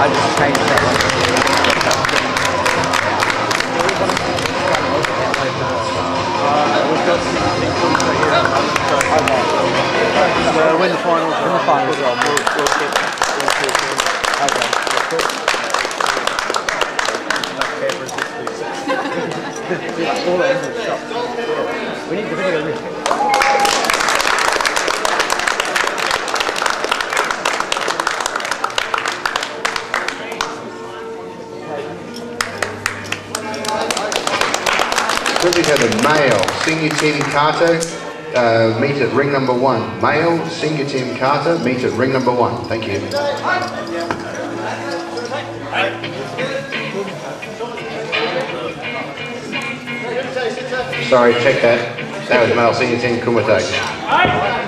I just changed that one. Uh, when the finals In the finals are on, we'll, we'll keep, we'll keep Okay, cool. See, that's all it is the shop. We need the list. Representing male, senior team Kata, uh, meet at ring number one. Male, senior team Kata, meet at ring number one. Thank you. Sorry, check that. That was male, senior team Kumite.